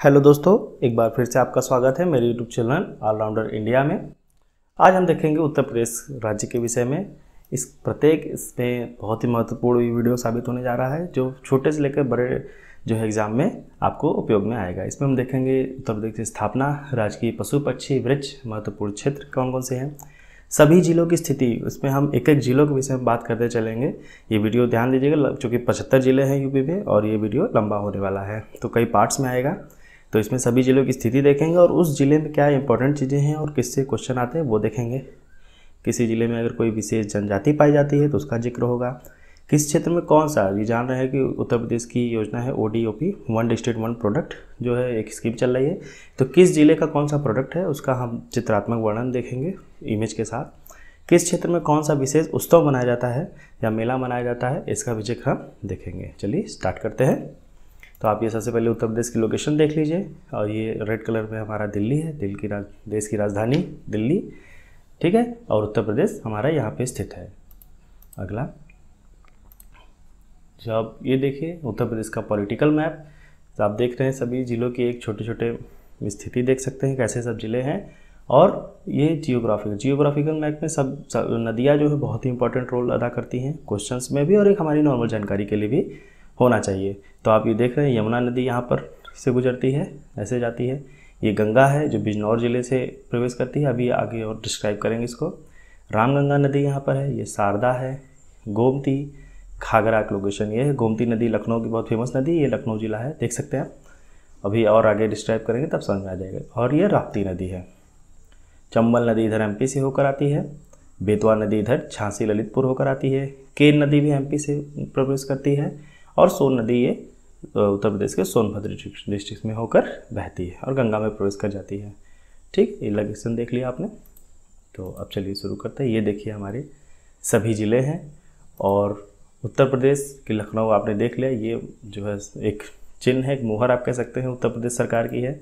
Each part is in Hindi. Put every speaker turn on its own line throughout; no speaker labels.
हेलो दोस्तों, एक बार फिर से आपका स्वागत है मेरे यूट्यूब चैनल ऑलराउंडर इंडिया में। आज हम देखेंगे उत्तर प्रदेश राज्य के विषय में। इस प्रत्येक इसमें बहुत ही महत्वपूर्ण वीडियो साबित होने जा रहा है, जो छोटे से लेकर बड़े जो है एग्ज़ाम में आपको उपयोग में आएगा। इसमें हम देखेंगे उत्तर प्रदेश की स्थापना, राजकीय पशु पक्षी, वृक्ष, महत्वपूर्ण क्षेत्र कौन कौन से हैं। सभी जिलों की स्थिति उसमें हम एक एक जिलों के विषय में बात करते चलेंगे। ये वीडियो ध्यान दीजिएगा, चूँकि पचहत्तर ज़िले हैं यूपी में और ये वीडियो लंबा होने वाला है तो कई पार्ट्स में आएगा। तो इसमें सभी ज़िलों की स्थिति देखेंगे और उस ज़िले में क्या इंपॉर्टेंट चीज़ें हैं और किससे क्वेश्चन आते हैं वो देखेंगे। किसी ज़िले में अगर कोई विशेष जनजाति पाई जाती है तो उसका ज़िक्र होगा। किस क्षेत्र में कौन सा, ये जान रहे हैं कि उत्तर प्रदेश की योजना है O D O P one district one product जो है एक स्कीम चल रही है। तो किस ज़िले का कौन सा प्रोडक्ट है, उसका हम चित्रात्मक वर्णन देखेंगे इमेज के साथ। किस क्षेत्र में कौन सा विशेष उत्सव मनाया जाता है या मेला मनाया जाता है, इसका भी ज़िक्र हम देखेंगे। चलिए स्टार्ट करते हैं। तो आप ये सबसे पहले उत्तर प्रदेश की लोकेशन देख लीजिए। और ये रेड कलर में हमारा दिल्ली है। दिल्ली की राज देश की राजधानी दिल्ली। ठीक है? और उत्तर प्रदेश हमारा यहाँ पे स्थित है। अगला। जब ये देखिए उत्तर प्रदेश का पॉलिटिकल मैप तो आप देख रहे हैं सभी ज़िलों की एक छोटे छोटे स्थिति देख सकते हैं कैसे सब ज़िले हैं। और ये जियोग्राफिकल जियोग्राफिकल मैप में सब, सब नदियाँ जो है बहुत ही इंपॉर्टेंट रोल अदा करती हैं। क्वेश्चंस में भी और एक हमारी नॉर्मल जानकारी के लिए भी। होना चाहिए। तो आप ये देख रहे हैं, यमुना नदी यहाँ पर से गुजरती है, ऐसे जाती है। ये गंगा है, जो बिजनौर ज़िले से प्रवेश करती है। अभी आगे और डिस्क्राइब करेंगे इसको। रामगंगा नदी यहाँ पर है, ये शारदा है, गोमती, घाघरा का लोकेशन ये है। गोमती नदी लखनऊ की बहुत फ़ेमस नदी, ये लखनऊ ज़िला है, देख सकते हैं आप। अभी और आगे डिस्क्राइब करेंगे, तब समझ में आ जाएगा। और ये राप्ती नदी है। चंबल नदी इधर एमपी से होकर आती है, बेतवा नदी इधर झांसी ललितपुर होकर आती है, केन नदी भी एमपी से प्रवेश करती है। और सोन नदी ये उत्तर प्रदेश के सोनभद्र डिस्ट्रिक्ट में होकर बहती है और गंगा में प्रवेश कर जाती है। ठीक, ये लोकेशन देख लिया आपने। तो अब चलिए शुरू करते हैं। ये देखिए हमारे सभी ज़िले हैं और उत्तर प्रदेश की लखनऊ आपने देख लिया। ये जो है एक चिन्ह है, एक मुहर आप कह सकते हैं उत्तर प्रदेश सरकार की है।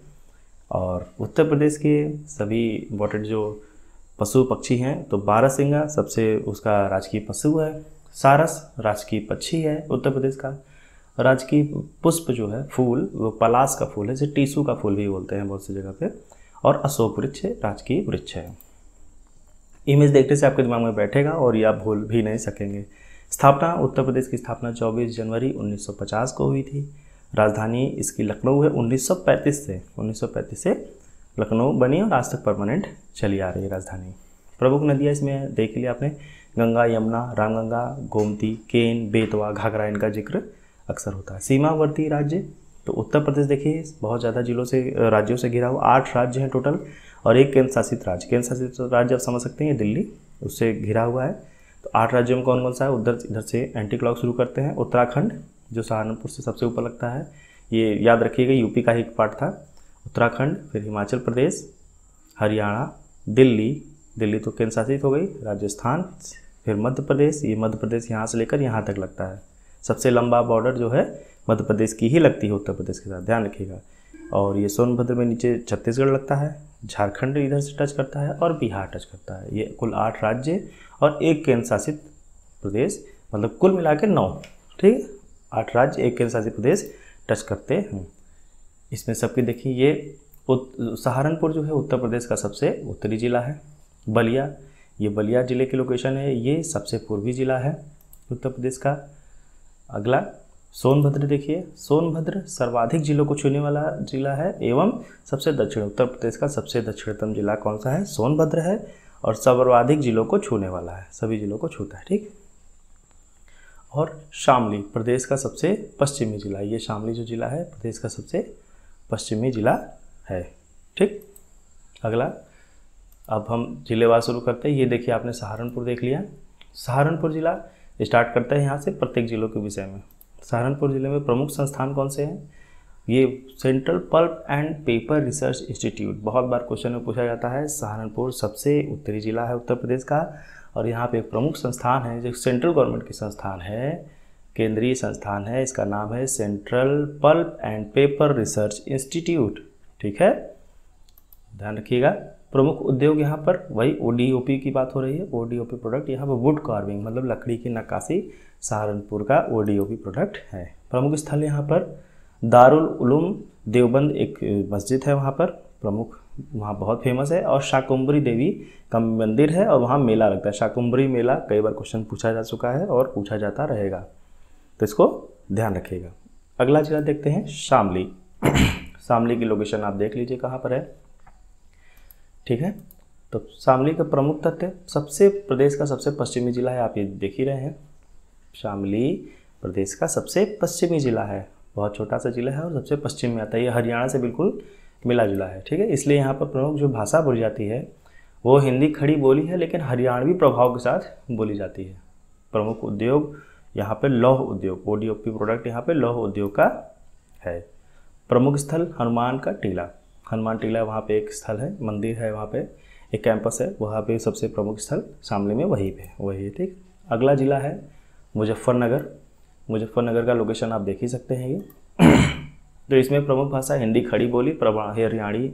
और उत्तर प्रदेश के सभी इम्पोर्टेंट जो पशु पक्षी हैं तो बारहसिंगा सबसे उसका राजकीय पशु है। सारस राजकीय पक्षी है उत्तर प्रदेश का। राजकीय पुष्प जो है, फूल, वो पलास का फूल है, जैसे टीसू का फूल भी बोलते हैं बहुत सी जगह पे, और अशोक वृक्ष राजकीय वृक्ष है। इमेज देखने से आपके दिमाग में बैठेगा और ये आप भूल भी नहीं सकेंगे। स्थापना, उत्तर प्रदेश की स्थापना 24 जनवरी 1950 को हुई थी। राजधानी इसकी लखनऊ है 1935 से 1935 से लखनऊ बनी और आज तक परमानेंट चली आ रही है राजधानी। प्रमुख नदियाँ इसमें देख लिया आपने, गंगा, यमुना, रामगंगा, गोमती, केन, बेतवा, घाघरा, इनका ज़िक्र अक्सर होता है। सीमावर्ती राज्य तो उत्तर प्रदेश देखिए, बहुत ज़्यादा जिलों से, राज्यों से घिरा हुआ, आठ राज्य हैं टोटल, और एक केंद्र शासित राज्य। केंद्र शासित राज्य आप समझ सकते हैं, दिल्ली, उससे घिरा हुआ है। तो आठ राज्यों में कौन कौन सा है? उधर, इधर से एंटी क्लॉक शुरू करते हैं। उत्तराखंड, जो सहारनपुर से सबसे ऊपर लगता है, ये याद रखिएगा, यूपी का ही एक पार्ट था। उत्तराखंड, फिर हिमाचल प्रदेश, हरियाणा, दिल्ली दिल्ली तो केंद्र शासित हो गई, राजस्थान, फिर मध्य प्रदेश, ये मध्य प्रदेश यहाँ से लेकर यहाँ तक लगता है। सबसे लंबा बॉर्डर जो है मध्य प्रदेश की ही लगती है, उत्तर प्रदेश के साथ, ध्यान रखिएगा। और ये सोनभद्र में नीचे छत्तीसगढ़ लगता है, झारखंड इधर से टच करता है और बिहार टच करता है। ये कुल आठ राज्य और एक केंद्र शासित प्रदेश मतलब कुल मिला के नौ। ठीक आठ राज्य, एक केंद्र शासित प्रदेश टच करते हैं। इसमें सबके देखिए, ये सहारनपुर जो है उत्तर प्रदेश का सबसे उत्तरी ज़िला है, बलिया। ये बलिया ज़िले की लोकेशन है, ये सबसे पूर्वी ज़िला है उत्तर प्रदेश का। अगला, सोनभद्र देखिए। सोनभद्र सर्वाधिक जिलों को छूने वाला जिला है एवं सबसे दक्षिण, उत्तर प्रदेश का सबसे दक्षिणतम जिला कौन सा है? सोनभद्र है और सर्वाधिक जिलों को छूने वाला है, सभी जिलों को छूता है, ठीक? और शामली, प्रदेश का सबसे पश्चिमी जिला, ये शामली जो जिला है, प्रदेश का सबसे पश्चिमी जिला है, ठीक? अगला, अब हम जिलेवार शुरू करते हैं। ये देखिए आपने सहारनपुर देख लिया। सहारनपुर जिला स्टार्ट करते हैं यहाँ से प्रत्येक जिलों के विषय में। सहारनपुर ज़िले में प्रमुख संस्थान कौन से हैं? ये Central Pulp and Paper Research Institute. बहुत बार क्वेश्चन में पूछा जाता है, सहारनपुर सबसे उत्तरी जिला है उत्तर प्रदेश का? और यहाँ पे एक प्रमुख संस्थान है, जो सेंट्रल गवर्नमेंट की संस्थान है, केंद्रीय संस्थान है, इसका नाम है Central Pulp and Paper Research Institute. ठीक है? ध्यान रखिएगा। प्रमुख उद्योग यहाँ पर, वही ओडीओपी की बात हो रही है। ओ प्रोडक्ट यहाँ पर वुड कार्विंग मतलब लकड़ी की नक्काशी, सहारनपुर का ओडीओपी प्रोडक्ट है। प्रमुख स्थल यहाँ पर, दारुल उलूम देवबंद एक मस्जिद है वहाँ पर, प्रमुख वहाँ बहुत फ़ेमस है। और शाकुम्बरी देवी का मंदिर है और वहाँ मेला लगता है। शाकुम्बरी मेला कई बार क्वेश्चन पूछा जा चुका है और पूछा जाता रहेगा। तो इसको ध्यान रखिएगा। अगला जिला देखते हैं, शामली। शामली की लोकेशन आप देख लीजिए कहाँ पर है। ठीक है? तो शामली का प्रमुख तथ्य, सबसे प्रदेश का सबसे पश्चिमी जिला है, आप ये देख ही रहे हैं। शामली प्रदेश का सबसे पश्चिमी जिला है, बहुत छोटा सा जिला है और सबसे पश्चिम में आता है। ये हरियाणा से बिल्कुल मिला जुला है, ठीक है? इसलिए यहाँ पर प्रमुख जो भाषा बोली जाती है, वो हिंदी खड़ी बोली है, लेकिन हरियाणवी प्रभाव के साथ बोली जाती है। प्रमुख उद्योग यहाँ पे लौह उद्योग ओ डी प्रोडक्ट यहाँ पे लौह उद्योग का है। प्रमुख स्थल हनुमान का टीला। हनुमान टीला वहाँ पे एक स्थल है मंदिर है वहाँ पे एक कैंपस है वहाँ पे सबसे प्रमुख स्थल सामने में वहीं पे वही है ठीक? अगला ज़िला है मुजफ्फरनगर मुजफ्फरनगर का लोकेशन आप देख ही सकते हैं ये। तो इसमें प्रमुख भाषा हिंदी खड़ी बोली हरियाणी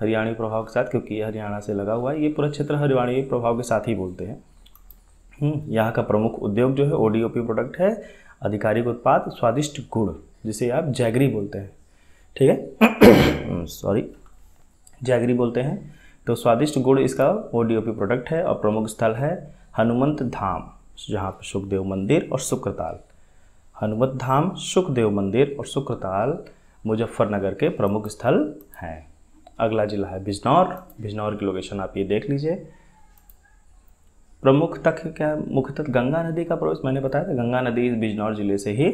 हरियाणी प्रभाव के साथ क्योंकि हरियाणा से लगा हुआ है ये पूरा क्षेत्र हरियाणी प्रभाव के साथ ही बोलते हैं। हम्म, यहाँ का प्रमुख उद्योग जो है ओडीओपी प्रोडक्ट है आधिकारिक उत्पाद स्वादिष्ट गुड़ जिसे आप जैगरी बोलते हैं। ठीक है? सॉरी जैगरी बोलते हैं। तो स्वादिष्ट गुड़ इसका ओडीओपी प्रोडक्ट है और प्रमुख स्थल है हनुमंत धाम, जहाँ पर सुखदेव मंदिर और शुक्रताल। हनुमत धाम, सुखदेव मंदिर और शुक्रताल मुजफ्फरनगर के प्रमुख स्थल हैं। अगला जिला है बिजनौर। बिजनौर की लोकेशन आप ये देख लीजिए। प्रमुख तक क्या मुख्यतः गंगा नदी का प्रवेश, मैंने बताया था, गंगा नदी बिजनौर ज़िले से ही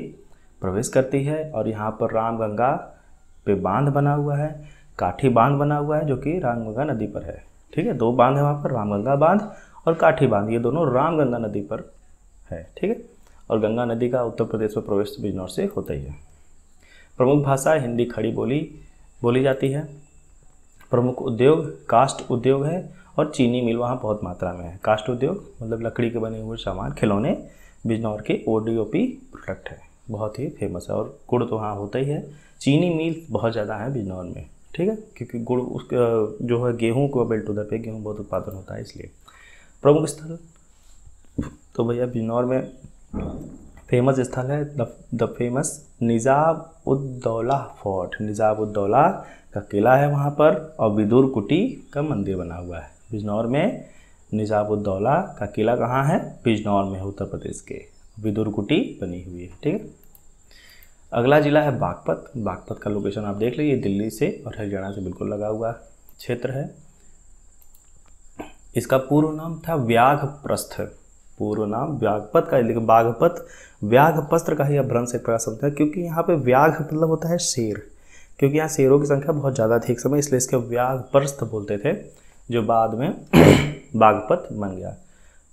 प्रवेश करती है और यहाँ पर राम गंगा पे बाँध बना हुआ है, काठी बाँध बना हुआ है जो कि रामगंगा नदी पर है। ठीक है, दो बाँध है वहाँ पर, रामगंगा बाँध और काठी बाँध। ये दोनों रामगंगा नदी पर है, ठीक है? और गंगा नदी का उत्तर प्रदेश में प्रवेश बिजनौर से होता ही है। प्रमुख भाषा हिंदी, खड़ी बोली बोली जाती है। प्रमुख उद्योग कास्ट उद्योग है और चीनी मिल वहाँ बहुत मात्रा में है। कास्ट उद्योग मतलब लकड़ी के बने हुए सामान, खिलौने, बिजनौर के ओडीओपी प्रोडक्ट है। बहुत ही फ़ेमस है और गुड़ तो वहाँ होता ही है। चीनी मिल बहुत ज़्यादा है बिजनौर में, ठीक है? क्योंकि गुड़ उसका जो है गेहूँ को बेल्ट उधर पे गेहूँ बहुत उत्पादन होता है इसलिए। प्रमुख स्थल? तो भैया बिजनौर में फ़ेमस स्थल है the famous Nizab Uddaula fort Nizab Uddaula का किला है वहाँ पर और विदुर कुटी का मंदिर बना हुआ है। बिजनौर में निज़ाब उद्दौला का किला कहाँ है? बिजनौर में, उत्तर प्रदेश के। विदुर कुटी बनी हुई है, ठीक है? अगला जिला है बागपत। बागपत का लोकेशन आप देख लीजिए, दिल्ली से और हरियाणा से बिल्कुल लगा हुआ क्षेत्र है। इसका पूर्व नाम था व्याघ प्रस्थ पूर्व नाम व्याघपत का, लेकिन बाघपत, व्याघपस्त्र का ही अभ्रंश एक प्रकार शब्द है, क्योंकि यहाँ पे व्याघ मतलब होता है शेर। क्योंकि यहाँ शेरों की संख्या बहुत ज़्यादा थी एक समय, इसलिए इसके व्याघप्रस्थ बोलते थे, जो बाद में बागपत बन गया।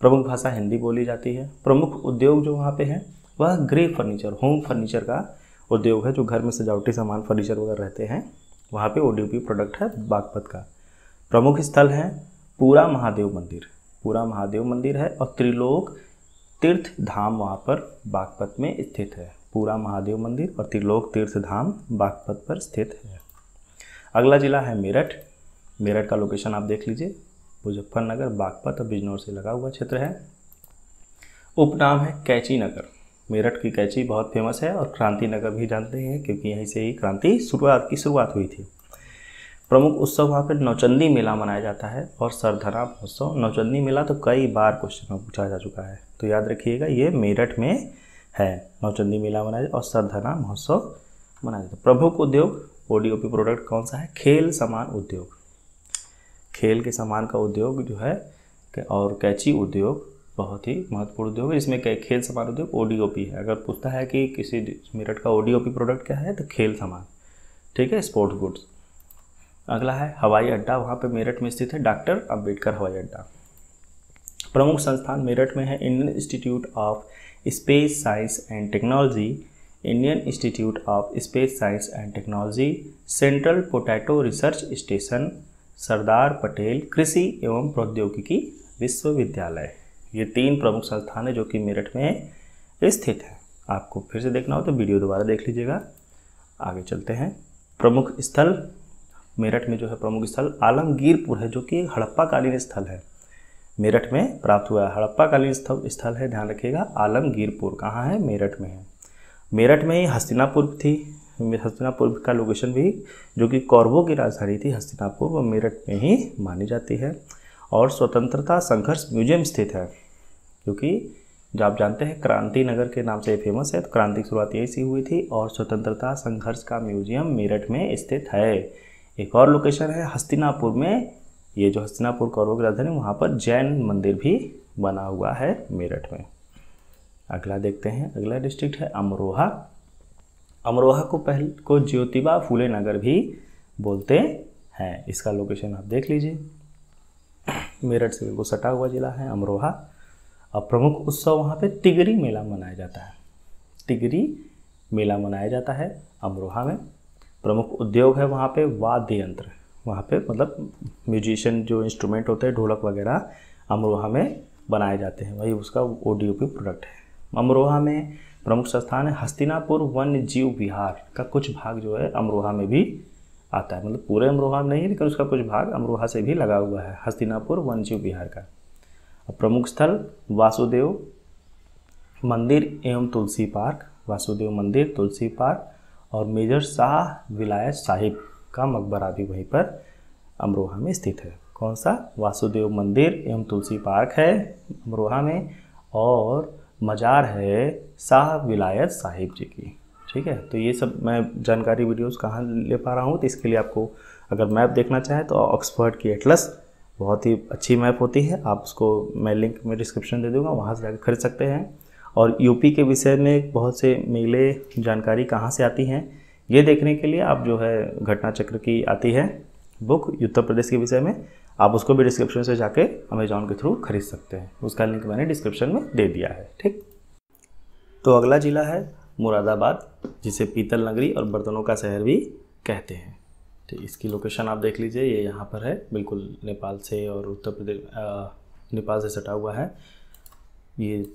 प्रमुख भाषा हिंदी बोली जाती है। प्रमुख उद्योग जो वहाँ पे है, वह ग्रे फर्नीचर, होम फर्नीचर का उद्योग है, जो घर में सजावटी सामान, फर्नीचर वगैरह रहते हैं। वहाँ पे ओ प्रोडक्ट है, बागपत का। प्रमुख स्थल है पूरा महादेव मंदिर। पूरा महादेव मंदिर है और त्रिलोक तीर्थ धाम वहाँ पर बागपत में स्थित है। पूरा महादेव मंदिर और त्रिलोक तीर्थ धाम बागपत पर स्थित है। अगला जिला है मेरठ। मेरठ का लोकेशन आप देख लीजिए। मुजफ्फरनगर बागपत और बिजनौर से लगा हुआ क्षेत्र है। उपनाम है कैची नगर। मेरठ की कैची बहुत फ़ेमस है और क्रांति नगर भी जानते हैं, क्योंकि यहीं से ही क्रांति शुरुआत की शुरुआत हुई थी। प्रमुख उत्सव वहाँ पर नौचंदी मेला मनाया जाता है और सरधरा महोत्सव। नौचंदी मेला तो कई बार क्वेश्चन में पूछा जा चुका है। तो याद रखिएगा, ये मेरठ में है। नौचंदी मेला मनाया और सरधरा महोत्सव मनाया जाता है। प्रमुख उद्योग ओ प्रोडक्ट कौन सा है? खेल समान उद्योग। खेल के सामान का उद्योग जो है और कैची उद्योग, बहुत ही महत्वपूर्ण उद्योग है। इसमें खेल सामान उद्योग ओडीओपी है। अगर पूछता है कि किसी मेरठ का ओडीओपी प्रोडक्ट क्या है तो खेल सामान, ठीक है स्पोर्ट्स गुड्स अगला है, हवाई अड्डा, वहाँ पे मेरठ में स्थित है डॉक्टर अंबेडकर हवाई अड्डा। प्रमुख संस्थान मेरठ में है Indian Institute of Space Science and Technology Indian Institute of Space Science and Technology Central Potato Research Station Sardar Patel कृषि एवं प्रौद्योगिकी विश्वविद्यालय। ये तीन प्रमुख संस्थान है जो कि मेरठ में स्थित है। आपको फिर से देखना हो तो वीडियो दोबारा देख लीजिएगा। आगे चलते हैं। प्रमुख स्थल, मेरठ में जो है प्रमुख स्थल आलमगीरपुर है, जो कि हड़प्पा कालीन स्थल है। मेरठ में प्राप्त हुआ है हड़प्पा कालीन स्थल है, ध्यान रखिएगा, आलमगीरपुर। कहाँ है? मेरठ में है। मेरठ में ही हस्तिनापुर थी। हस्तिनापुर का लोकेशन भी, जो कि कौरवों की राजधानी थी हस्तिनापुर, वो मेरठ में ही मानी जाती है। और स्वतंत्रता संघर्ष म्यूज़ियम स्थित है क्योंकि जो आप जानते हैं, क्रांति नगर के नाम से फ़ेमस है। तो क्रांति की शुरुआत यही से हुई थी और स्वतंत्रता संघर्ष का म्यूज़ियम मेरठ में स्थित है। एक और लोकेशन है हस्तिनापुर में, ये जो हस्तिनापुर कौरव की राजधानी, वहाँ पर जैन मंदिर भी बना हुआ है मेरठ में। अगला देखते हैं, अगला डिस्ट्रिक्ट है अमरोहा। अमरोहा को पहल, को ज्योतिबा फूले नगर भी बोलते हैं। इसका लोकेशन आप देख लीजिए। मेरठ से बिल्कुल सटा हुआ जिला है अमरोहा। और प्रमुख उत्सव वहाँ पे तिगरी मेला मनाया जाता है। तिगरी मेला मनाया जाता है अमरोहा में। प्रमुख उद्योग है वहाँ पे वाद्य यंत्र। वहाँ पे मतलब म्यूजिशियन जो इंस्ट्रूमेंट होते हैं, ढोलक वगैरह अमरोहा में बनाए जाते हैं। वही उसका ओडीओपी प्रोडक्ट है। अमरोहा में प्रमुख संस्थान है, हस्तिनापुर वन्य जीव विहार का कुछ भाग जो है अमरोहा में भी आता है। मतलब पूरे अमरोहा में नहीं है लेकिन उसका कुछ भाग अमरोहा से भी लगा हुआ है, हस्तिनापुर वन्य जीव विहार का। प्रमुख स्थल, वासुदेव मंदिर एवं तुलसी पार्क। वासुदेव मंदिर, तुलसी पार्क और मेजर शाह विलायत साहिब का मकबरा भी वहीं पर अमरोहा में स्थित है। कौन सा? वासुदेव मंदिर एवं तुलसी पार्क है अमरोहा में और मज़ार है शाह विलायत साहिब जी की। ठीक है? तो ये सब मैं जानकारी वीडियोस कहाँ ले पा रहा हूँ तो इसके लिए आपको अगर मैप देखना चाहें तो ऑक्सफर्ड की एटलस बहुत ही अच्छी मैप होती है। आप उसको मैं लिंक में डिस्क्रिप्शन दे दूँगा, वहाँ से जाकर खरीद सकते हैं। और यूपी के विषय में बहुत से मेले जानकारी कहाँ से आती हैं, ये देखने के लिए आप जो है घटना चक्र की आती है। बुक उत्तर प्रदेश के विषय में आप उसको भी डिस्क्रिप्शन से जाके अमेजोन के थ्रू खरीद सकते हैं। उसका लिंक मैंने डिस्क्रिप्शन में दे दिया है, ठीक? तो अगला ज़िला है मुरादाबाद, जिसे पीतल नगरी और बर्तनों का शहर भी कहते हैं। तो इसकी लोकेशन आप देख लीजिए, ये यहाँ पर है, बिल्कुल नेपाल से और उत्तर प्रदेश नेपाल से सटा हुआ है। ये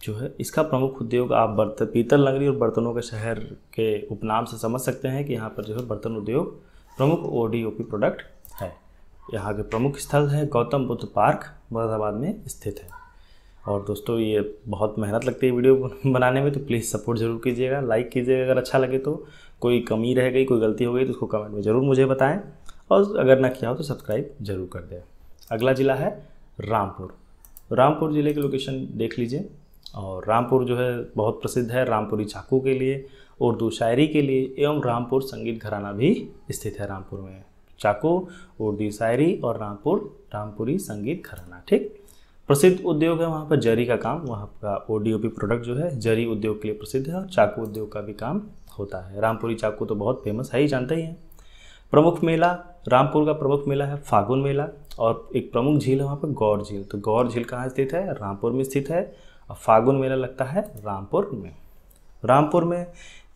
जो है, इसका प्रमुख उद्योग आप बर्तन पीतल नगरी और बर्तनों के शहर के उपनाम से समझ सकते हैं कि यहाँ पर जो है बर्तन उद्योग प्रमुख ओडीओपी प्रोडक्ट है यहाँ के प्रमुख स्थल है गौतम बुद्ध पार्क, मुरादाबाद में स्थित है। और दोस्तों, ये बहुत मेहनत लगती है वीडियो बनाने में तो प्लीज़ सपोर्ट ज़रूर कीजिएगा लाइक कीजिएगा अगर अच्छा लगे तो। कोई कमी रह गई, कोई गलती हो गई तो उसको कमेंट में ज़रूर मुझे बताएँ। और अगर ना किया हो तो सब्सक्राइब ज़रूर कर दें। अगला ज़िला है रामपुर। रामपुर ज़िले की लोकेशन देख लीजिए। और रामपुर जो है, बहुत प्रसिद्ध है रामपुरी चाकू के लिए, उर्दू शायरी के लिए, एवं रामपुर संगीत घराना भी स्थित है रामपुर में। चाकू, उर्दू शायरी और रामपुर, रामपुरी संगीत घराना ठीक? प्रसिद्ध उद्योग है वहाँ पर जरी का काम, वहाँ का ओ प्रोडक्ट जो है, जरी उद्योग के लिए प्रसिद्ध है और चाकू उद्योग का भी काम होता है। रामपुरी चाकू तो बहुत फ़ेमस है ही जानते ही हैं। प्रमुख मेला, रामपुर का प्रमुख मेला है फागुन मेला और एक प्रमुख झील है वहाँ पर गौर झील। तो गौर झील कहाँ स्थित है? रामपुर में स्थित है और फागुन मेला लगता है रामपुर में। रामपुर में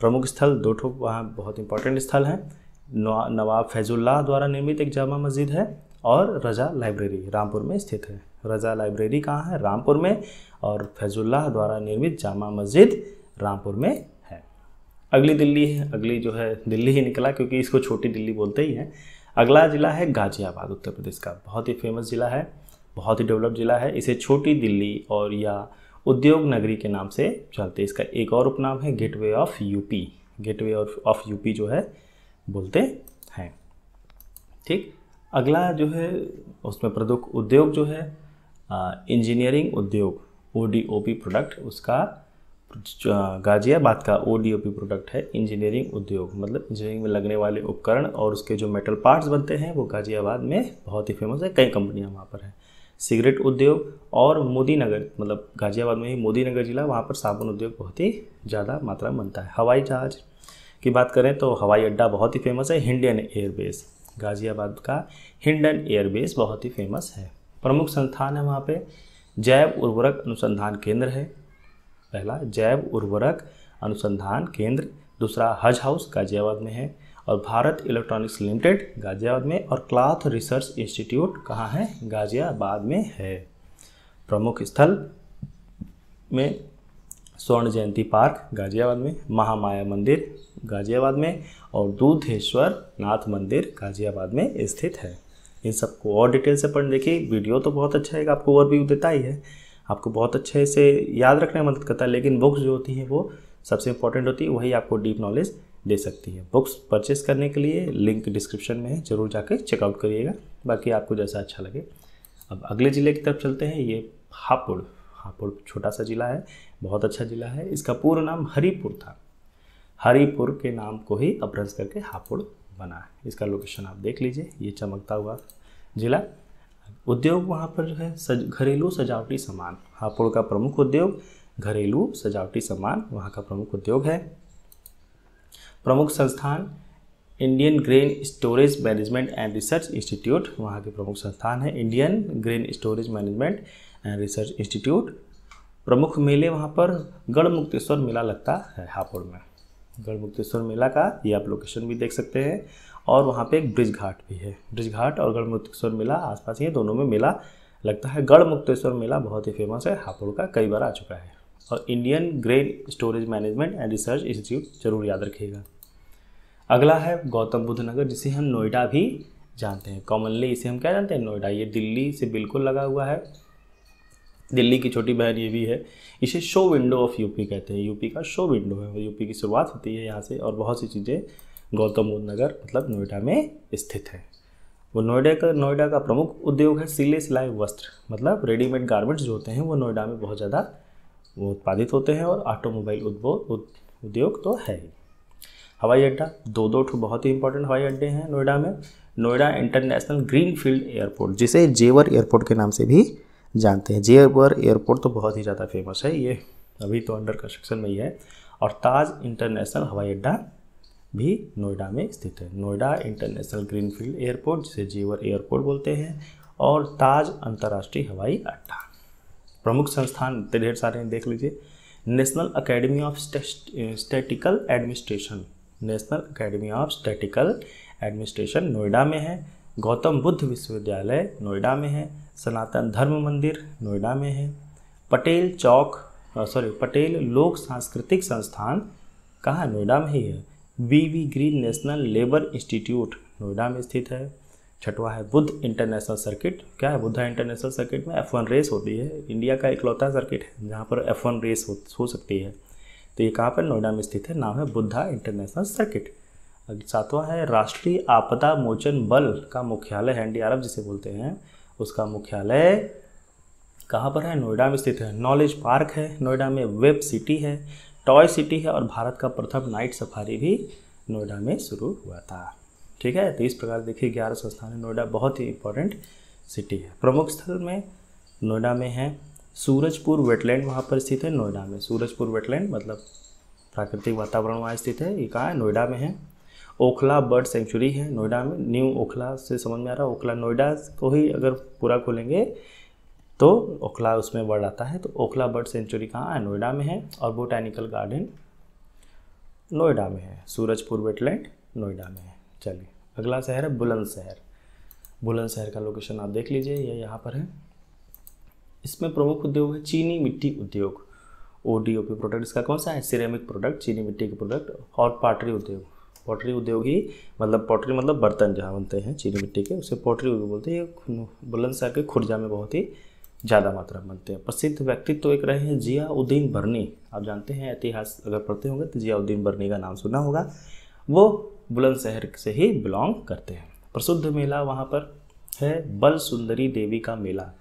प्रमुख स्थल दो ठो वहाँ बहुत इंपॉर्टेंट स्थल हैं। नवाब फैजुल्लाह द्वारा निर्मित एक जामा मस्जिद है और रजा लाइब्रेरी रामपुर में स्थित है। रजा लाइब्रेरी कहाँ है? रामपुर में और फैजुल्लाह द्वारा निर्मित जामा मस्जिद रामपुर में है। अगली दिल्ली है, अगली जो है, दिल्ली ही निकला क्योंकि इसको छोटी दिल्ली बोलते ही हैं। अगला ज़िला है गाज़ियाबाद, उत्तर प्रदेश का। बहुत ही फ़ेमस ज़िला है, बहुत ही डेवलप ज़िला है। इसे छोटी दिल्ली और या उद्योग नगरी के नाम से चलते इसका एक और उपनाम है gateway of UP gateway of UP जो है बोलते हैं। ठीक? अगला जो है, उसमें प्रमुख उद्योग जो है इंजीनियरिंग उद्योग O D O P product उसका गाजियाबाद का O D O P product है इंजीनियरिंग उद्योग। मतलब इंजीनियरिंग में लगने वाले उपकरण और उसके जो मेटल पार्ट्स बनते हैं, वो गाजियाबाद में बहुत ही फ़ेमस है, कई कंपनियाँ वहाँ पर हैं। सिगरेट उद्योग और मोदी नगर मतलब गाजियाबाद में ही मोदी नगर जिला, वहाँ पर साबुन उद्योग बहुत ही ज़्यादा मात्रा में बनता है। हवाई जहाज़ की बात करें तो हवाई अड्डा बहुत ही फ़ेमस है हिंडियन एयरबेस गाज़ियाबाद का हिंडन एयरबेस बहुत ही फ़ेमस है। प्रमुख संस्थान है वहाँ पे, जैव उर्वरक अनुसंधान केंद्र है। पहला, जैव उर्वरक अनुसंधान केंद्र। दूसरा हज हाउस गाज़ियाबाद में है। और भारत इलेक्ट्रॉनिक्स लिमिटेड गाज़ियाबाद में और क्लाथ रिसर्च इंस्टीट्यूट कहाँ है? गाज़ियाबाद में है। प्रमुख स्थल में स्वर्ण जयंती पार्क गाज़ियाबाद में, महामाया मंदिर गाज़ियाबाद में और दूधेश्वर नाथ मंदिर गाज़ियाबाद में स्थित है। इन सबको और डिटेल से पढ़ देखिए। वीडियो तो बहुत अच्छा है आपको ओवरव्यू देता ही है। आपको बहुत अच्छे से याद रखने में मदद करता है, लेकिन बुक्स जो होती हैं वो सबसे इंपॉर्टेंट होती है, वही आपको डीप नॉलेज दे सकती है। बुक्स परचेस करने के लिए लिंक डिस्क्रिप्शन में है, ज़रूर जाकर चेकआउट करिएगा। बाकी आपको जैसा अच्छा लगे। अब अगले ज़िले की तरफ़ चलते हैं। ये हापुड़ हापुड़ छोटा सा ज़िला है। बहुत अच्छा ज़िला है। इसका पूर्व नाम हरिपुर था। हरिपुर के नाम को ही अपभ्रंश करके हापुड़ बना है। इसका लोकेशन आप देख लीजिए, ये चमकता हुआ ज़िला। उद्योग वहाँ पर जो है, सज, घरेलू सजावटी सामान। हापुड़ का प्रमुख उद्योग, घरेलू सजावटी सामान वहाँ का प्रमुख उद्योग है। प्रमुख संस्थान Indian Grain Storage Management and Research Institute वहाँ के प्रमुख संस्थान है। Indian Grain Storage Management and Research Institute प्रमुख मेले वहाँ पर गढ़ मुक्तेश्वर मेला लगता है हापुड़ में। गढ़ मुक्तेश्वर मेला का ये आप लोकेशन भी देख सकते हैं और वहाँ पे एक ब्रिज घाट भी है। ब्रिज घाट और गढ़ मुक्तेश्वर मेला आसपास ही है दोनों में मेला लगता है। गढ़ मुक्तेश्वर मेला बहुत ही फ़ेमस है, हापुड़ का कई बार आ चुका है। और Indian Grain Storage Management and Research Institute ज़रूर याद रखिएगा। अगला है गौतम बुद्ध नगर, जिसे हम नोएडा भी जानते हैं। कॉमनली इसे हम क्या जानते हैं? नोएडा, ये दिल्ली से बिल्कुल लगा हुआ है। दिल्ली की छोटी बहन ये भी है, इसे शो विंडो ऑफ़ यूपी कहते हैं। यूपी का शो विंडो है यूपी की शुरुआत होती है यहाँ से और बहुत सी चीज़ें गौतम बुद्ध नगर मतलब नोएडा में स्थित है। वो नोएडा का नोएडा का प्रमुख उद्योग है सिले सिलाई वस्त्र मतलब रेडीमेड गारमेंट्स जो होते हैं वो नोएडा में बहुत ज़्यादा वो उत्पादित होते हैं और ऑटोमोबाइल उद्योग तो है ही। हवाई अड्डा दो दो ठो बहुत ही इंपॉर्टेंट हवाई अड्डे हैं नोएडा में। Noida international Greenfield Airport, जिसे जेवर एयरपोर्ट के नाम से भी जानते हैं। जेवर एयरपोर्ट तो बहुत ही ज़्यादा फ़ेमस है। ये अभी तो अंडर कंस्ट्रक्शन में ही है। और ताज इंटरनेशनल हवाई अड्डा भी नोएडा में स्थित है। नोएडा इंटरनेशनल ग्रीनफील्ड एयरपोर्ट जिसे जेवर एयरपोर्ट बोलते हैं, और ताज अंतर्राष्ट्रीय हवाई अड्डा। प्रमुख संस्थान ढेर सारे हैं, देख लीजिए। National Academy of Statical Administration National Academy of Statical Administration Noida में है। गौतम बुद्ध विश्वविद्यालय नोएडा में है सनातन धर्म मंदिर नोएडा में है पटेल चौक सॉरी पटेल लोक सांस्कृतिक संस्थान कहाँ? नोएडा में ही है। V V Green National Labour Institute Noida में स्थित है। छठवा है बुद्ध इंटरनेशनल सर्किट। क्या है बुद्धा इंटरनेशनल सर्किट में? एफ़ वन रेस होती है। इंडिया का इकलौता सर्किट है जहाँ पर एफ़ वन रेस हो, हो सकती है। तो ये कहाँ पर? नोएडा में स्थित है। नाम है बुद्धा इंटरनेशनल सर्किट। सातवां है, राष्ट्रीय आपदा मोचन बल का मुख्यालय है एन जिसे बोलते हैं। उसका मुख्यालय कहाँ पर है? नोएडा में स्थित है। नॉलेज पार्क है। नोएडा में वेब सिटी है। टॉय सिटी है और भारत का प्रथम नाइट सफारी भी नोएडा में शुरू हुआ था। ठीक है? तो इस प्रकार देखिए, ग्यारह संस्थान है। नोएडा बहुत ही इंपॉर्टेंट सिटी है। प्रमुख स्थल में नोएडा में है। सूरजपुर वेटलैंड वहाँ पर स्थित है। नोएडा में। सूरजपुर वेटलैंड मतलब प्राकृतिक वातावरण वहाँ स्थित है। ये कहाँ है? नोएडा में है। ओखला बर्ड सेंचुरी है नोएडा में। न्यू ओखला से समझ में आ रहा है। ओखला नोएडा को ही अगर पूरा खोलेंगे तो ओखला उसमें वर्ड आता है। तो ओखला बर्ड सेंचुरी कहाँ है? नोएडा में है और बोटैनिकल गार्डन नोएडा में है। सूरजपुर वेटलैंड नोएडा में है। चलिए, अगला शहर है बुलंदशहर। बुलंदशहर का लोकेशन आप देख लीजिए यह यहाँ पर है। इसमें प्रमुख उद्योग है चीनी मिट्टी उद्योग। O D O P product इसका कौन सा है? सिरेमिक प्रोडक्ट चीनी मिट्टी के प्रोडक्ट और पाटरी उद्योग। पॉटरी उद्योग ही मतलब पॉटरी मतलब बर्तन जहाँ बनते हैं, चीनी मिट्टी के, उसे पॉटरी उद्योग बोलते हैं। ये बुलंदशहर के खुर्जा में बहुत ही ज़्यादा मात्रा में बनते हैं। प्रसिद्ध व्यक्तित्व तो एक रहे हैं जिया उद्दीन बर्नी। आप जानते हैं, इतिहास अगर पढ़ते होंगे तो जिया उद्दीन बर्नी का नाम सुना होगा। वो बुलंदशहर से ही बिलोंग करते हैं। प्रसिद्ध मेला वहाँ पर है बल सुंदरी देवी का मेला।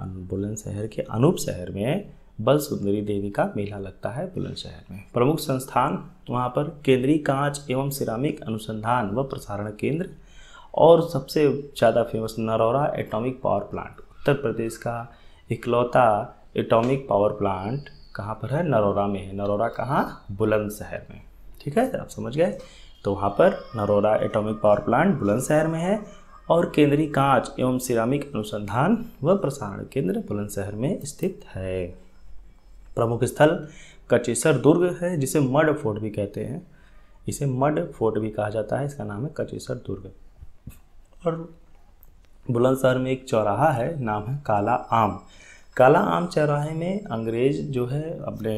बुलंदशहर के अनूप शहर में बल सुंदरी देवी का मेला लगता है बुलंदशहर में। प्रमुख संस्थान वहाँ पर केंद्रीय कांच एवं सिरामिक अनुसंधान व प्रसारण केंद्र और सबसे ज़्यादा famous Narora atomic power plant. Uttar Pradesh का इकलौता एटॉमिक पावर प्लांट कहाँ पर है? नरौरा में है। नरौरा कहाँ? बुलंदशहर में। ठीक है, आप समझ गए? तो वहाँ पर Narora atomic power plant Bulandshahr में है और केंद्रीय कांच एवं सिरामिक अनुसंधान व प्रसारण केंद्र बुलंदशहर में स्थित है। प्रमुख स्थल कचेसर दुर्ग है जिसे मड फोर्ट भी कहते हैं। इसे मड फोर्ट भी कहा जाता है इसका नाम है कचेसर दुर्ग। और बुलंदशहर में एक चौराहा है नाम है काला आम। काला आम चौराहे में अंग्रेज़ जो है अपने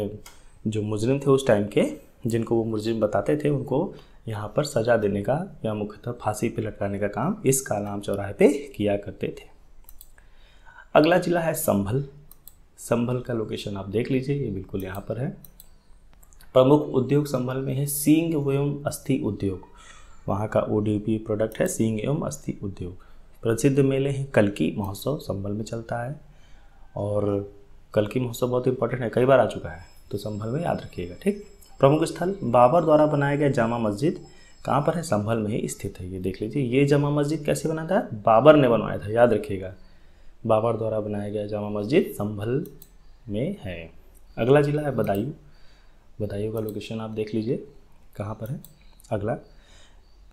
जो मुजरिम थे उस टाइम के जिनको वो मुजरिम बताते थे उनको यहाँ पर सज़ा देने का या मुख्यतः फांसी पे लटकाने का काम इस काला आम चौराहे पे किया करते थे। अगला जिला है संभल। संभल का लोकेशन आप देख लीजिए, ये बिल्कुल यहाँ पर है। प्रमुख उद्योग संभल में है सींग एवं अस्थि उद्योग। वहाँ का ओडीपी प्रोडक्ट है सींग एवं अस्थि उद्योग। प्रसिद्ध मेले हैं कलकी महोत्सव, संभल में चलता है। और कलकी महोत्सव बहुत इंपॉर्टेंट है, कई बार आ चुका है तो संभल में याद रखिएगा, ठीक? प्रमुख स्थल बाबर द्वारा बनाया गया जामा मस्जिद। कहाँ पर है? संभल में ही स्थित है, ये देख लीजिए। ये जामा मस्जिद कैसे बना था? बाबर ने बनवाया था, याद रखिएगा। बाबर द्वारा बनाया गया जामा मस्जिद संभल में है। अगला जिला है बदायूं। बदायूं का लोकेशन आप देख लीजिए। कहाँ पर है? अगला।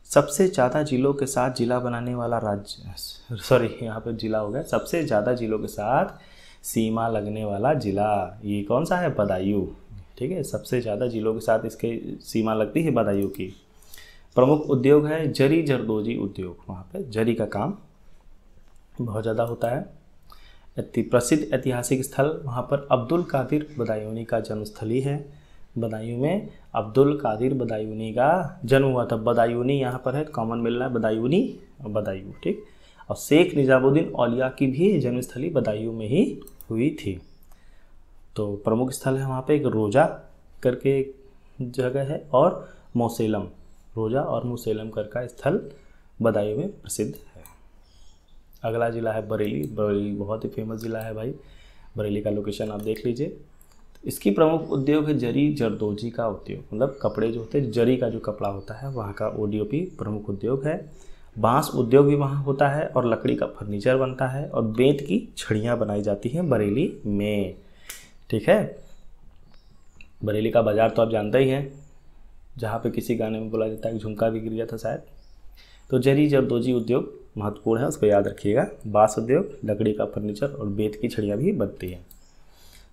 सबसे ज़्यादा जिलों के साथ जिला बनाने वाला राज्य सॉरी यहाँ पर जिला हो गया। सबसे ज़्यादा जिलों के साथ सीमा लगने वाला जिला, ये कौन सा है? बदायूं। ठीक है? सबसे ज़्यादा जिलों के साथ इसके सीमा लगती है बदायूं की। प्रमुख उद्योग है जरी जरदोजी उद्योग। वहाँ पे जरी का काम बहुत ज़्यादा होता है। प्रसिद्ध ऐतिहासिक स्थल वहाँ पर अब्दुल कादिर बदायूनी का जन्मस्थली है। बदायूं में अब्दुल कादिर बदायूनी का जन्म हुआ था। बदायूनी यहाँ पर है, कॉमन मिल रहा है बदायूनी बदायूं, ठीक? और शेख निज़ामुद्दीन औलिया की भी जन्मस्थली बदायूं में ही हुई थी। तो प्रमुख स्थल है वहाँ पे एक रोजा करके जगह है और मोसेलम, रोजा और मुसेलम कर का स्थल बदायूं में प्रसिद्ध अगला ज़िला है बरेली। बरेली बहुत ही फ़ेमस ज़िला है भाई। बरेली का लोकेशन आप देख लीजिए। इसकी प्रमुख उद्योग है जरी जरदोजी का उद्योग। मतलब कपड़े जो होते हैं, जरी का जो कपड़ा होता है, वहाँ का ओडीओपी प्रमुख उद्योग है। बाँस उद्योग भी वहाँ होता है और लकड़ी का फर्नीचर बनता है और बेंत की छड़ियाँ बनाई जाती हैं बरेली में। ठीक है? बरेली का बाज़ार तो आप जानते ही हैं। जहाँ पे किसी गाने में बोला जाता है झुमका भी गिर गया था शायद। तो जरी जरदोजी उद्योग महत्वपूर्ण है, उसको याद रखिएगा। बाँस उद्योग, लकड़ी का फर्नीचर और बेत की छड़ियाँ भी बनती हैं।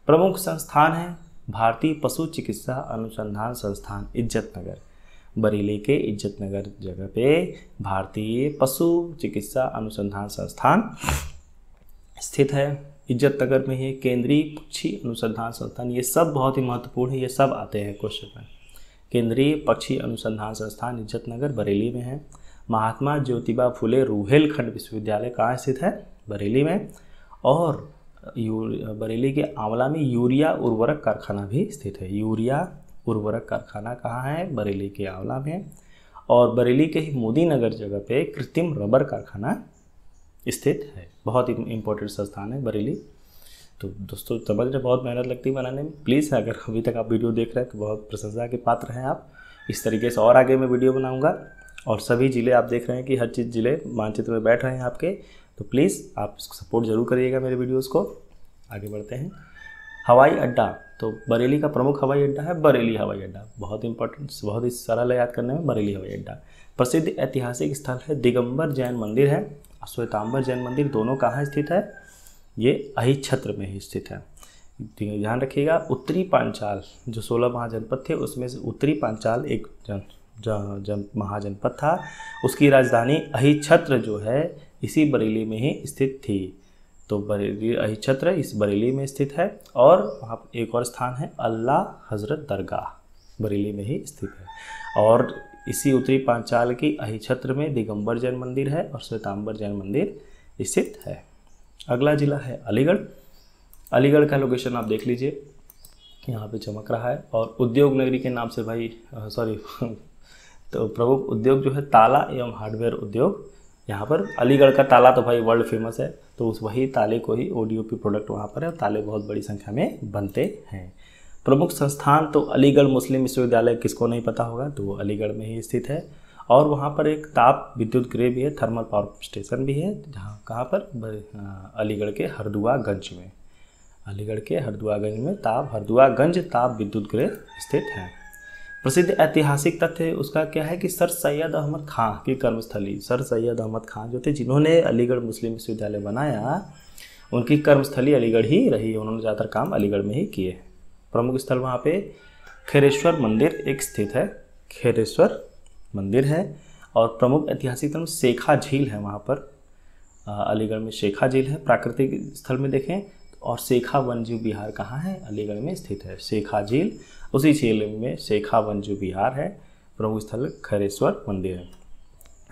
प्रमुख संस्थान है, भारतीय पशु चिकित्सा अनुसंधान संस्थान इज़्ज़त नगर बरेली के इज़्ज़त नगर जगह पे भारतीय पशु चिकित्सा अनुसंधान संस्थान स्थित है। इज़्ज़त नगर में ही केंद्रीय पक्षी अनुसंधान संस्थान, ये सब बहुत ही महत्वपूर्ण है, ये सब आते हैं क्वेश्चन में। केंद्रीय पक्षी अनुसंधान संस्थान इज़्ज़त नगर बरेली में है। महात्मा ज्योतिबा फुले रूहेलखंड विश्वविद्यालय कहाँ स्थित है? बरेली में। और बरेली के आंवला में यूरिया उर्वरक कारखाना भी स्थित है। यूरिया उर्वरक कारखाना कहाँ है? बरेली के आंवला में। और बरेली के ही मोदी नगर जगह पे कृत्रिम रबर कारखाना स्थित है। बहुत ही इम्पोर्टेंट संस्थान है बरेली। तो दोस्तों समझ रहे बहुत मेहनत लगती है बनाने में। प्लीज़ अगर अभी तक आप वीडियो देख रहे हैं तो बहुत प्रशंसा के पात्र हैं आप। इस तरीके से और आगे मैं वीडियो बनाऊँगा। और सभी ज़िले आप देख रहे हैं कि हर चीज़ ज़िले मानचित्र में बैठ रहे हैं आपके तो प्लीज़ आप सपोर्ट ज़रूर करिएगा मेरे वीडियोज़ को। आगे बढ़ते हैं। हवाई अड्डा तो बरेली का प्रमुख हवाई अड्डा है बरेली हवाई अड्डा। बहुत इंपॉर्टेंट बहुत ही सरल है याद करने में, बरेली हवाई अड्डा। प्रसिद्ध ऐतिहासिक स्थल है दिगंबर जैन मंदिर है श्वेतांबर जैन मंदिर दोनों कहाँ स्थित है? ये अही अहिछत्र में ही स्थित है। ध्यान रखिएगा, उत्तरी पांचाल, जो सोलह महाजनपद थे, उसमें से उत्तरी पांचाल एक जन, महाजनपद था। उसकी राजधानी अहिछत्र जो है, इसी बरेली में ही स्थित थी। तो बरेली अहिछत्र इस बरेली में स्थित है और वहाँ एक और स्थान है, अल्लाह हज़रत दरगाह, बरेली में ही स्थित है। और इसी उत्तरी पांचाल की अहिछत्र में दिगंबर जैन मंदिर है और श्वेतांबर जैन मंदिर स्थित है। अगला ज़िला है अलीगढ़। अलीगढ़ का लोकेशन आप देख लीजिए। यहाँ पे चमक रहा है और उद्योग नगरी के नाम से भाई सॉरी तो प्रमुख उद्योग जो है, ताला एवं हार्डवेयर उद्योग, यहाँ पर अलीगढ़ का ताला तो भाई वर्ल्ड फ़ेमस है तो उस वही ताले को ही ओडीओपी प्रोडक्ट वहाँ पर है ताले बहुत बड़ी संख्या में बनते हैं। प्रमुख संस्थान तो अलीगढ़ मुस्लिम विश्वविद्यालय, किसको नहीं पता होगा तो वो अलीगढ़ में ही स्थित है, और वहाँ पर एक ताप विद्युत गृह भी है थर्मल पावर स्टेशन भी है, जहाँ, कहाँ पर? अलीगढ़ के हरदुआगंज में। अलीगढ़ के हरदुआगंज में ताप, हरदुआगंज ताप विद्युत गृह स्थित है। प्रसिद्ध ऐतिहासिक तथ्य उसका क्या है कि सर सैयद अहमद खां की कर्मस्थली, सर सैयद अहमद खां जो थे, जिन्होंने अलीगढ़ मुस्लिम विश्वविद्यालय बनाया, उनकी कर्मस्थली अलीगढ़ ही रही, उन्होंने ज़्यादातर काम अलीगढ़ में ही किए। प्रमुख स्थल वहाँ पे खेरेश्वर मंदिर एक स्थित है, खेरेश्वर मंदिर है, और प्रमुख ऐतिहासिक स्थल शेखा झील है वहाँ पर। अलीगढ़ में शेखा झील है, प्राकृतिक स्थल में देखें और शेखा वनजीव विहार कहाँ है? अलीगढ़ में स्थित है। शेखा झील। उसी झील में शेखा वनजीव विहार है। प्रमुख स्थल खरेश्वर मंदिर है।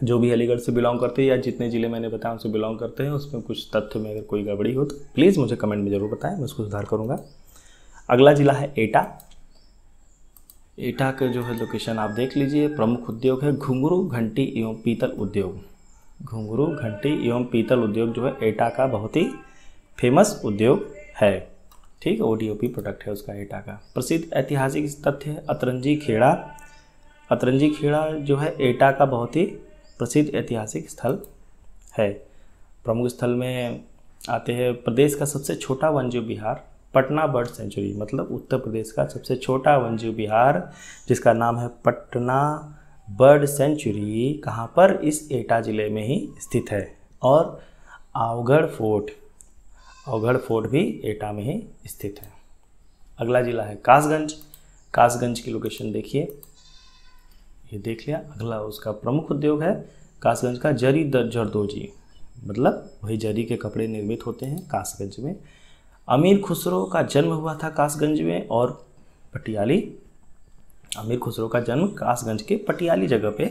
जो भी अलीगढ़ से बिलोंग करते हैं या जितने ज़िले मैंने बताया उनसे बिलोंग करते हैं, उसमें कुछ तथ्य में अगर कोई गड़बड़ी हो तो प्लीज़ मुझे कमेंट में ज़रूर बताएँ, मैं उसको सुधार करूँगा। अगला ज़िला है एटा। एटा का जो है लोकेशन आप देख लीजिए, प्रमुख उद्योग है घुंघरू घंटी एवं पीतल उद्योग। घुंघरू घंटी एवं पीतल उद्योग जो है एटा का बहुत ही फ़ेमस उद्योग है। ठीक है ओ प्रोडक्ट है उसका एटा का। प्रसिद्ध ऐतिहासिक तथ्य है अतरंजी खेड़ा। अतरंजी खेड़ा जो है एटा का बहुत ही प्रसिद्ध ऐतिहासिक स्थल है। प्रमुख स्थल में आते हैं प्रदेश का सबसे छोटा वन्यजीव विहार, पटना बर्ड सेंचुरी मतलब उत्तर प्रदेश का सबसे छोटा वन्यजीव विहार, जिसका नाम है पटना बर्ड सेंचुरी, कहाँ पर? इस एटा ज़िले में ही स्थित है। और आवगढ़ फोर्ट आवगढ़ फोर्ट भी एटा में ही स्थित है। अगला ज़िला है कासगंज। कासगंज की लोकेशन देखिए। ये देख लिया। अगला उसका प्रमुख उद्योग है कासगंज का जरी जरदोजी मतलब वही जरी के कपड़े निर्मित होते हैं कासगंज में। अमीर खुसरो का जन्म हुआ था कासगंज में और पटियाली। अमीर खुसरो का जन्म कासगंज के पटियाली जगह पे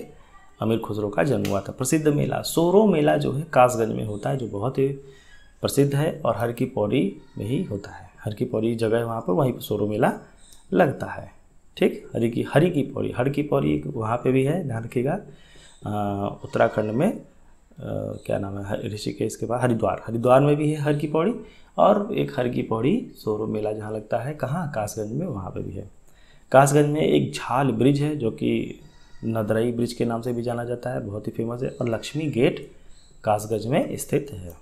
अमीर खुसरो का जन्म हुआ था। प्रसिद्ध मेला, सोरो मेला जो है कासगंज में होता है, जो बहुत ही प्रसिद्ध है और हर की पौड़ी में ही होता है। हर की पौड़ी जगह वहाँ पर वहीं पर सोरो मेला लगता है। ठीक? हरी की हरी की पौड़ी हर की पौड़ी वहाँ पे भी है ध्यान रखिएगा। उत्तराखंड में आ, क्या नाम है ऋषिकेश के बाद हरिद्वार। हरिद्वार में भी है हर की पौड़ी और एक हर की पौड़ी सोरो मेला जहाँ लगता है। कहाँ? कासगंज में वहाँ पे भी है। कासगंज में एक झाल ब्रिज है जो कि नदरई ब्रिज के नाम से भी जाना जाता है बहुत ही फ़ेमस है और लक्ष्मी गेट कासगंज में स्थित है।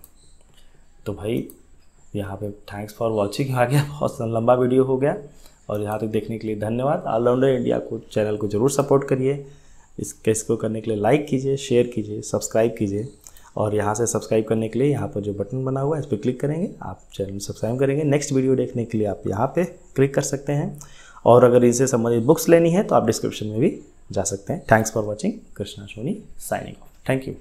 तो भाई, यहाँ पे थैंक्स फॉर वॉचिंग आ गया बहुत लंबा वीडियो हो गया और यहाँ तक देखने के लिए धन्यवाद। ऑलराउंडर इंडिया को चैनल को ज़रूर सपोर्ट करिए। इस केस को करने के लिए लाइक कीजिए शेयर कीजिए सब्सक्राइब कीजिए। और यहाँ से सब्सक्राइब करने के लिए यहाँ पर जो बटन बना हुआ है, इस पर क्लिक करेंगे। आप चैनल सब्सक्राइब करेंगे। नेक्स्ट वीडियो देखने के लिए आप यहाँ पर क्लिक कर सकते हैं। और अगर इनसे संबंधित बुक्स लेनी है तो आप डिस्क्रिप्शन में भी जा सकते हैं। Thanks for watching Krishna Soni signing off thank you